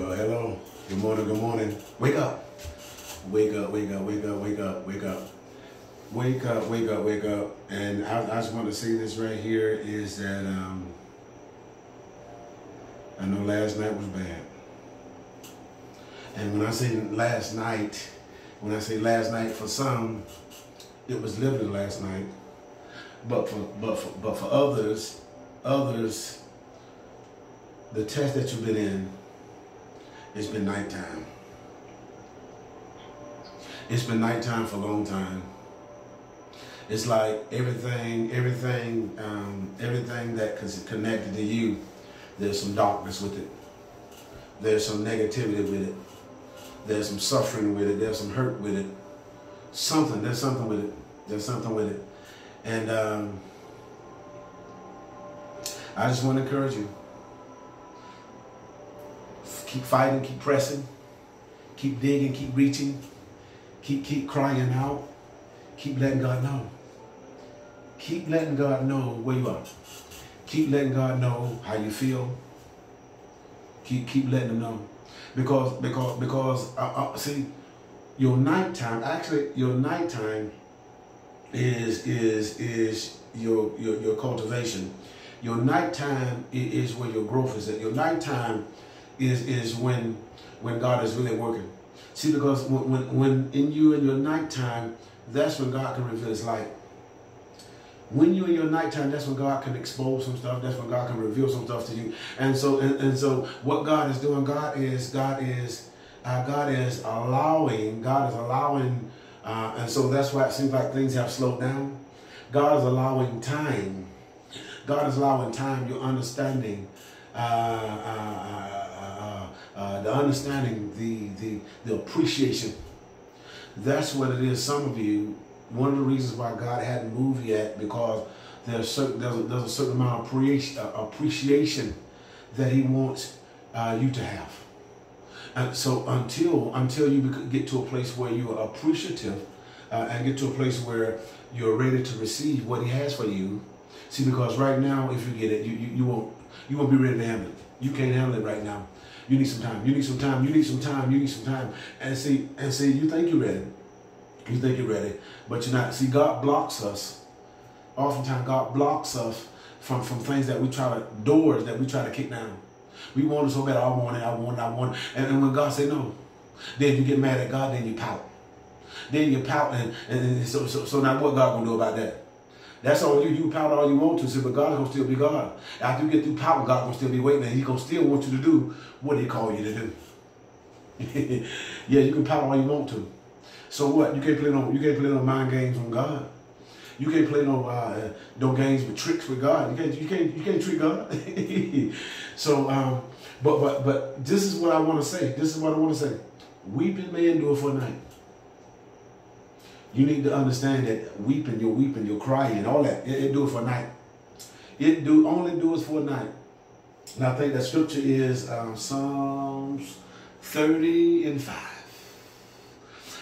Well, hello. Good morning, good morning. Wake up. Wake up, wake up, wake up, wake up, wake up. Wake up, wake up, wake up. And I, I just want to say this right here is that um, I know last night was bad. And when I say last night, when I say last night for some, it was literally last night. But for, but for, but for others, others, the test that you've been in, it's been nighttime. It's been nighttime for a long time. It's like everything, everything, um, everything that is connected to you, there's some darkness with it. There's some negativity with it. There's some suffering with it. There's some hurt with it. Something, there's something with it. There's something with it. And um, I just want to encourage you keep fighting, keep pressing, keep digging, keep reaching, keep keep crying out, keep letting God know. Keep letting God know where you are. Keep letting God know how you feel. Keep keep letting Him know, because because because uh, uh, see, your nighttime actually your nighttime is is is your your your cultivation. Your nighttime is where your growth is at. Your nighttime is is when when God is really working. See, because when, when, when in you in your nighttime, that's when God can reveal His light. When you're in your nighttime, that's when God can expose some stuff. That's when God can reveal some stuff to you. And so, and, and so, what God is doing, God is, God is, uh, God is allowing, God is allowing, uh, and so that's why it seems like things have slowed down. God is allowing time. God is allowing time, your understanding, uh, uh, the understanding, the, the, the appreciation. That's what it is. Some of you, one of the reasons why God hadn't moved yet, because there's, certain, there's, a, there's a certain amount of appreciation, uh, appreciation that He wants uh, you to have. And so until until you get to a place where you are appreciative uh, and get to a place where you're ready to receive what He has for you, see, because right now, if you get it, you, you, you won't you won't be ready to handle it. You can't handle it right now. You need some time. You need some time. You need some time. You need some time. And see, and see, you think you're ready. You think you're ready, but you're not. See, God blocks us. Oftentimes, God blocks us from, from things that we try to, doors that we try to kick down. We want it so bad. I want it. I want it. I want it. And, and when God say no, then you get mad at God. Then you pout. Then you pout. And, and so, so, so now what God gonna do about that? That's on you. You pout all you want to, but God is gonna still be God. After you get through power, God gonna still be waiting, and He gonna still want you to do what He called you to do. yeah, you can pout all you want to. So what? You can't play no. You can't play no mind games on God. You can't play no uh, no games with tricks with God. You can't. You can't. You can't treat God. so, um, but but but this is what I want to say. This is what I want to say. Weeping may endure for a night. You need to understand that weeping, you're weeping, you're crying, all that, it, it do it for a night. It do only do it for a night. And I think that scripture is um, Psalms 30 and 5.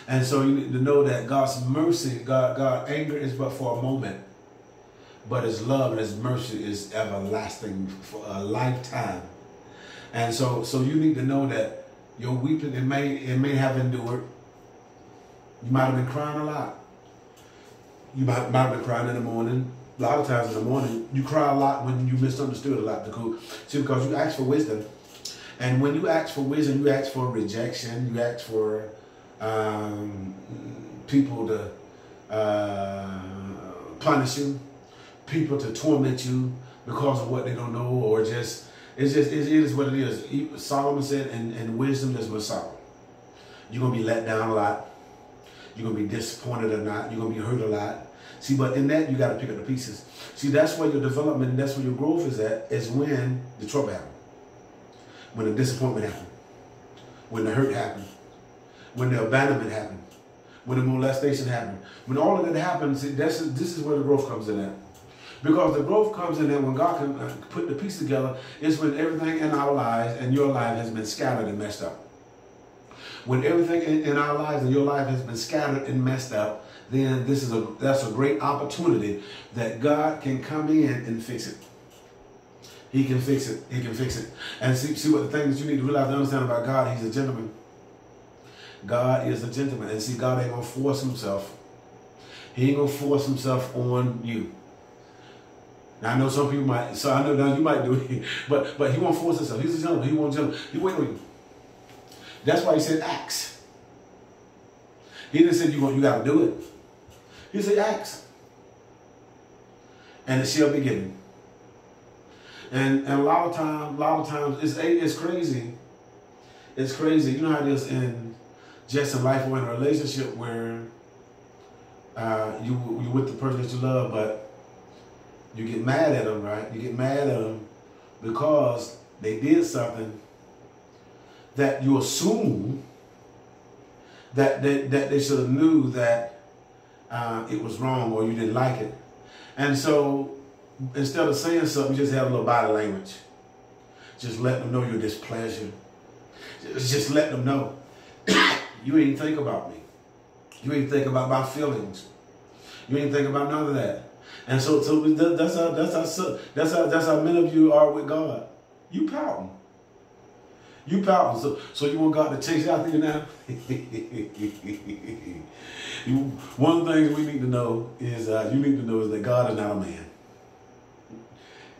And so you need to know that God's mercy, God, God anger is but for a moment. But his love and his mercy is everlasting for a lifetime. And so so you need to know that your weeping, it may it may have endured, you might have been crying a lot. You might, might have been crying in the morning. A lot of times in the morning, you cry a lot when you misunderstood a lot. Because, see, because you ask for wisdom. And when you ask for wisdom, you ask for rejection. You ask for um, people to uh, punish you, people to torment you because of what they don't know, or just it's just it is what it is. Solomon said, and, and wisdom is with sorrow. You're gonna be let down a lot. You're to be disappointed or not. You're to be hurt a lot. See, but in that, you got to pick up the pieces. See, that's where your development that's where your growth is at, is when the trouble happened. When the disappointment happened. When the hurt happened. When the abandonment happened. When the molestation happened. When all of that happens, that's, this is where the growth comes in at. Because the growth comes in that when God can uh, put the piece together, is when everything in our lives and your life has been scattered and messed up when everything in, our lives and your life has been scattered and messed up, then this is a that's a great opportunity that God can come in and fix it. He can fix it. He can fix it. And see, see what the thing that you need to realize and understand about God, He's a gentleman. God is a gentleman. And see, God ain't gonna force himself. He ain't gonna force himself on you. Now I know some people might, so I know now you might do it, but but he won't force himself. He's a gentleman. He won't gentleman. He wait on you. That's why he said acts. He didn't say you you gotta do it. He said acts. And it shall be given. And and a lot of times, a lot of times it's it's crazy. It's crazy. You know how it is in just in life or in a relationship where uh, you you with the person that you love, but you get mad at them, right? You get mad at them because they did something that you assume that they, that they should have knew that uh, it was wrong or you didn't like it. And so instead of saying something, just have a little body language. Just let them know your displeasure. Just let them know. you ain't think about me. You ain't think about my feelings. You ain't think about none of that. And so, so that's how that's how that's how that's how many of you are with God. You pouting. You pouting. So, so you want God to chase after you now? you, one of the things we need to know is uh, you need to know is that God is not a man.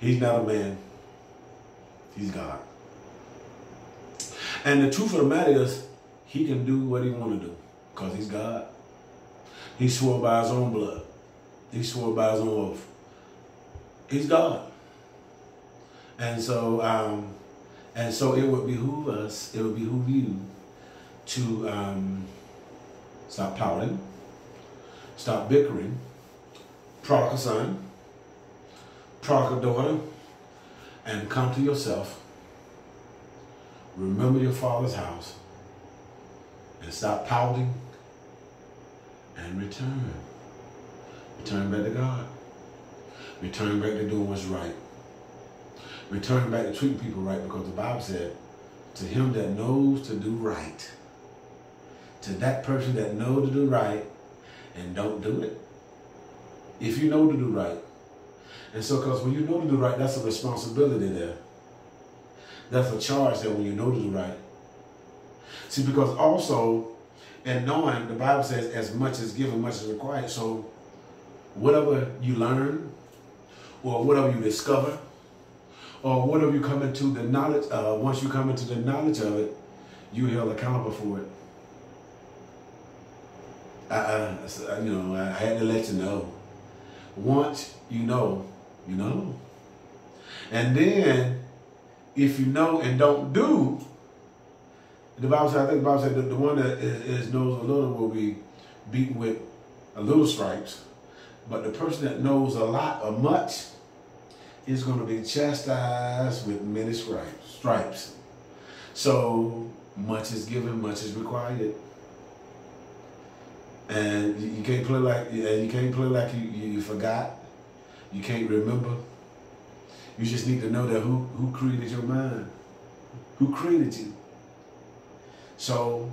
He's not a man. He's God. And the truth of the matter is, he can do what he want to do because he's God. He swore by his own blood. He swore by his own oath. He's God. And so, um, and so it would behoove us, it would behoove you to um, stop pouting, stop bickering, prodigal son, prodigal daughter, and come to yourself. Remember your father's house and stop pouting and return. Return back to God. Return back to doing what's right. Return back to treating people right because the Bible said, to him that knows to do right, to that person that knows to do right and don't do it. If you know to do right. And so, because when you know to do right, that's a responsibility there. That's a charge there when you know to do right. See, because also, in knowing, the Bible says, as much is given, much is required. So, whatever you learn, or whatever you discover, or whatever you come into the knowledge, uh, once you come into the knowledge of it, you held accountable for it. I, I, you know, I had to let you know. Once you know, you know. And then, if you know and don't do, the Bible said, I think the Bible said that the one that is, is knows a little will be beaten with a little stripes. But the person that knows a lot or much is going to be chastised with many stripes. stripes. So much is given, much is required. And you can't play like you can't play like you, you forgot. You can't remember. You just need to know that who, who created your mind. Who created you. So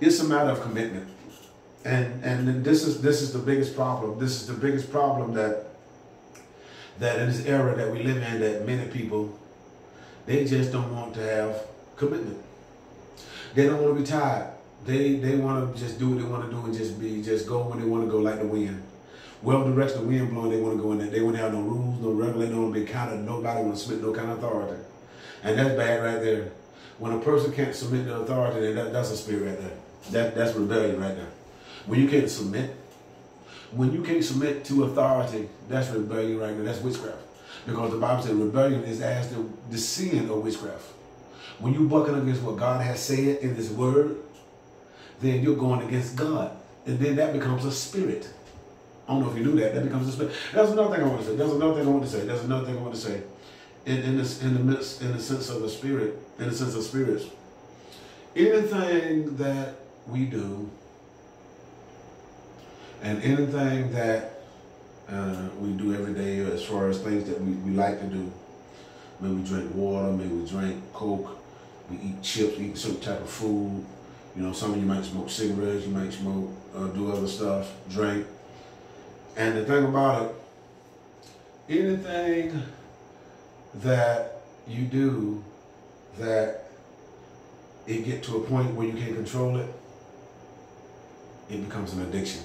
it's a matter of commitment. And and this is this is the biggest problem. This is the biggest problem that that in this era that we live in that many people they just don't want to have commitment. They don't want to be tired. They they want to just do what they want to do and just be just go when they want to go like the wind. Well direction the wind blowing, they want to go in there. They want to have no rules, no regulation, no be kind of Nobody want to submit no kind of authority. And that's bad right there. When a person can't submit to authority, that, that's a spirit right there. That that's rebellion right there. When you can't submit, when you can't submit to authority, that's rebellion right now. That's witchcraft. Because the Bible says rebellion is as the, the sin of witchcraft. When you bucking against what God has said in His Word, then you're going against God. And then that becomes a spirit. I don't know if you knew that. That becomes a spirit. That's another thing I want to say. That's another thing I want to say. That's another thing I want to say. In, in, this, in the midst, in the sense of the spirit, in the sense of spirits. Anything that we do and anything that uh, we do every day as far as things that we, we like to do, maybe we drink water, maybe we drink Coke, we eat chips, eat certain type of food. You know, some of you might smoke cigarettes, you might smoke, uh, do other stuff, drink. And the thing about it, anything that you do that it get to a point where you can't control it, it becomes an addiction.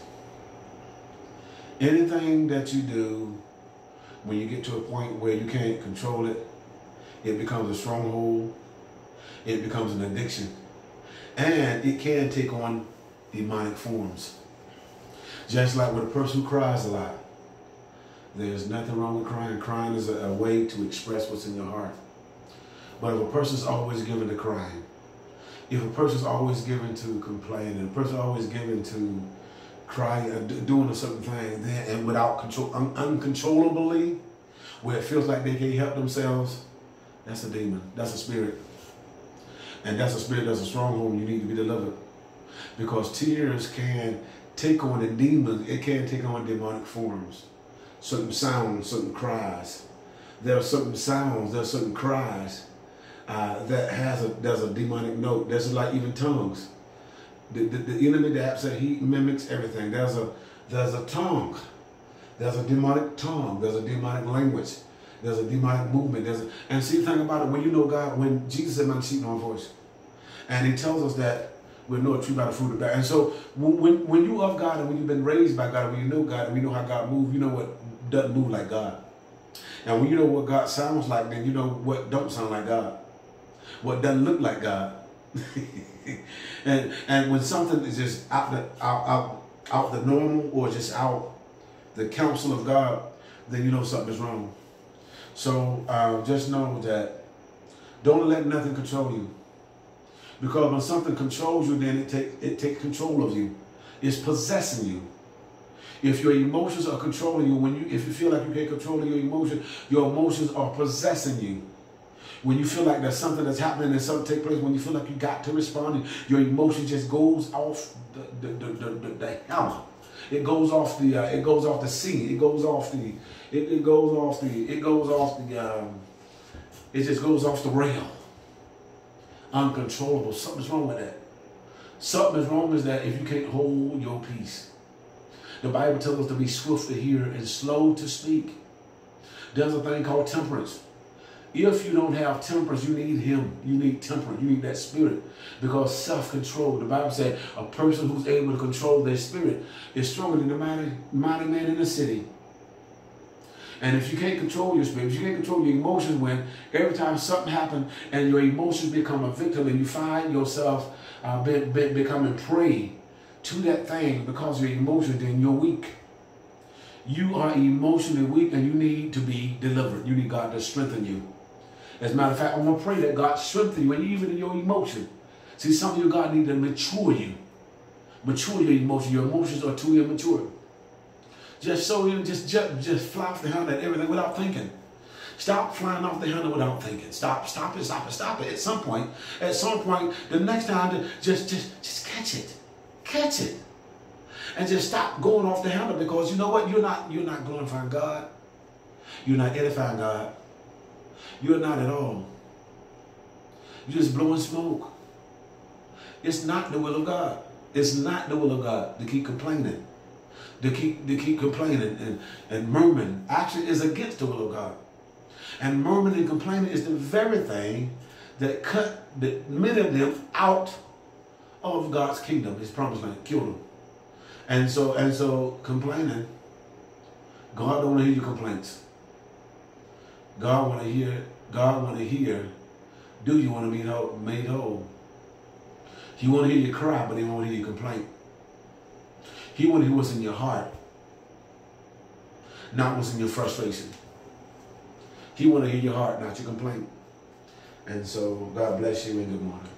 Anything that you do when you get to a point where you can't control it, it becomes a stronghold, it becomes an addiction, and it can take on demonic forms. Just like with a person who cries a lot, there's nothing wrong with crying. Crying is a, a way to express what's in your heart. But if a person's always given to crying, if a person's always given to complaining, a person's always given to crying, uh, doing a certain thing, then and without control, un- uncontrollably, where it feels like they can't help themselves, that's a demon. That's a spirit. And that's a spirit that's a stronghold. You need to be delivered. Because tears can take on a demon, it can take on demonic forms. Certain sounds, certain cries. There are certain sounds, there are certain cries uh, that has a there's a demonic note. There's like even tongues. The, the, the enemy that said he mimics everything. There's a there's a tongue. There's a demonic tongue. There's a demonic language. There's a demonic movement. There's a, and see the thing about it when you know God, when Jesus said, "My sheep know my voice," and He tells us that we know a tree by the fruit of the And so when when you of God and when you've been raised by God and when you know God and we know how God moves, you know what doesn't move like God. And when you know what God sounds like, then you know what don't sound like God what doesn't look like God. and and when something is just out the out, out out the normal or just out the counsel of God, then you know something is wrong. So uh, just know that don't let nothing control you. Because when something controls you, then it take it takes control of you. It's possessing you. If your emotions are controlling you, when you if you feel like you can't control your emotions, your emotions are possessing you when you feel like there's something that's happening and something take place, when you feel like you got to respond, your emotion just goes off the, the, the, the, the hammer. It goes off the uh, it goes off the scene. It goes off the it, it goes off the it goes off the um, it just goes off the rail. Uncontrollable. Something's wrong with that. Something is wrong is that if you can't hold your peace. The Bible tells us to be swift to hear and slow to speak. There's a thing called temperance. If you don't have temperance, you need him. You need temperance. You need that spirit. Because self-control, the Bible said, a person who's able to control their spirit is stronger than the mighty, mighty man in the city. And if you can't control your spirit, if you can't control your emotions when every time something happens and your emotions become a victim and you find yourself uh, be, be, becoming prey to that thing because of your emotions, then you're weak. You are emotionally weak and you need to be delivered. You need God to strengthen you. As a matter of fact, I'm going to pray that God strengthen you, and even in your emotion. See, some of you, God need to mature you. Mature your emotions. Your emotions are too immature. Just so you just, just, just fly off the handle at everything without thinking. Stop flying off the handle without thinking. Stop, stop it, stop it, stop it. At some point, at some point, the next time, just, just, just catch it. Catch it. And just stop going off the handle because you know what? You're not, you're not glorifying God. You're not edifying God. You're not at all. You're just blowing smoke. It's not the will of God. It's not the will of God to keep complaining. To keep to keep complaining and, and murmuring actually is against the will of God. And murmuring and complaining is the very thing that cut the, many of them out of God's kingdom, his promised land, killed them. And so and so complaining, God don't want to hear your complaints. God want to hear, God want to hear, do you want to be made whole? He want to hear you cry, but he to hear you complain. He want to hear what's in your heart, not what's in your frustration. He want to hear your heart, not your complaint. And so God bless you and good morning.